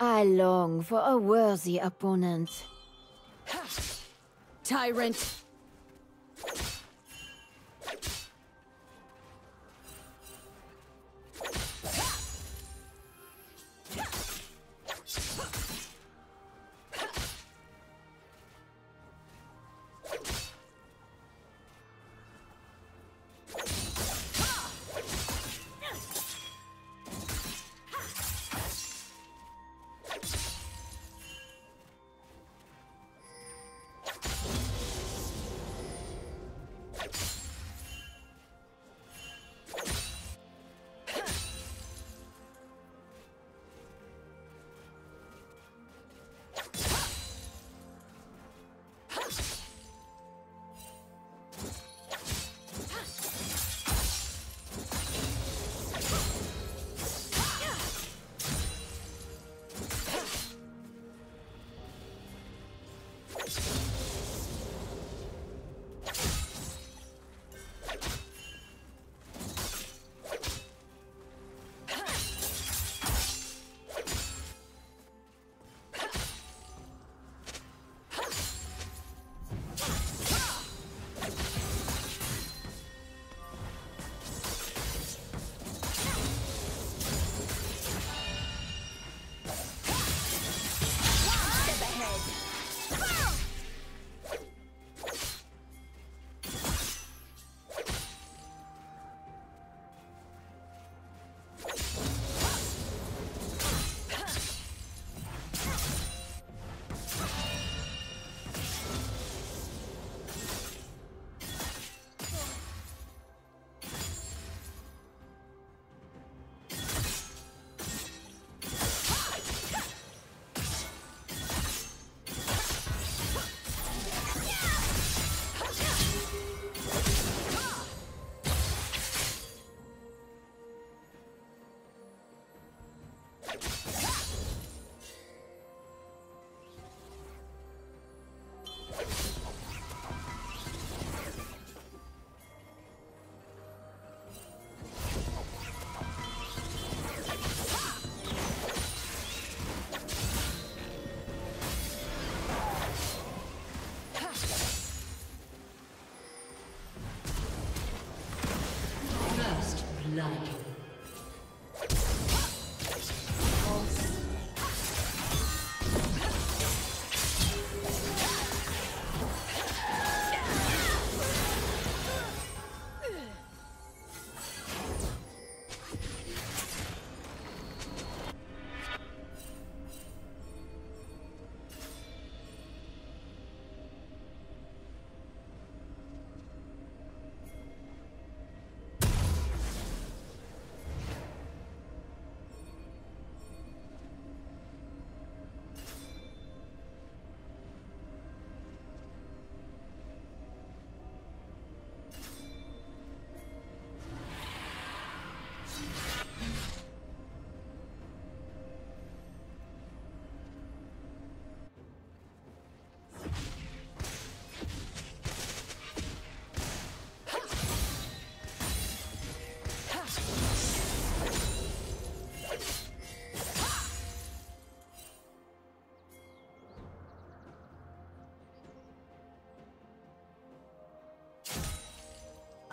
I long for a worthy opponent. Tyrant!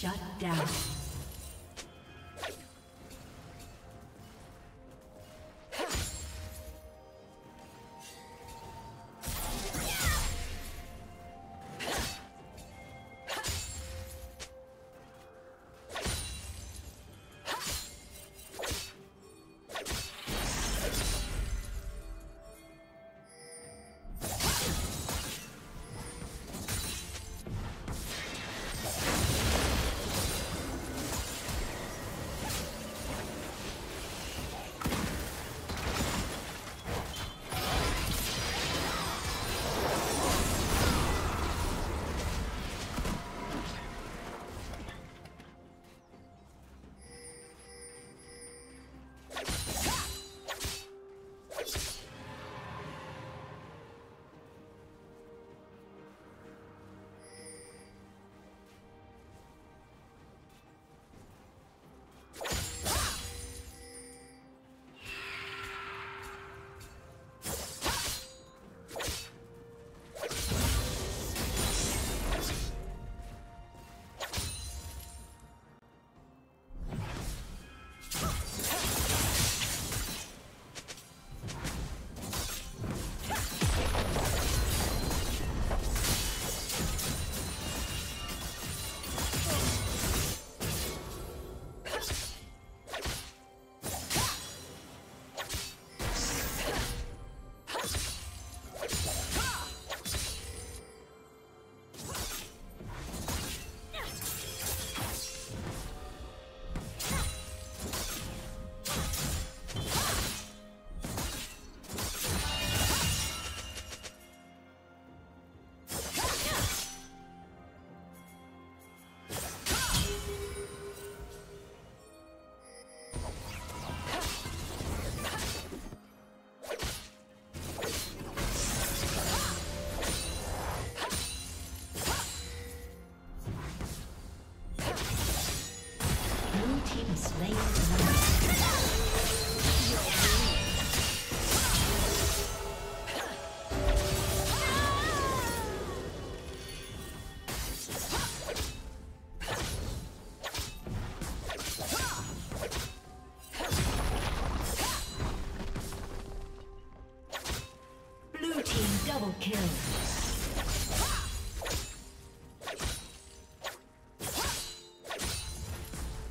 Shut down.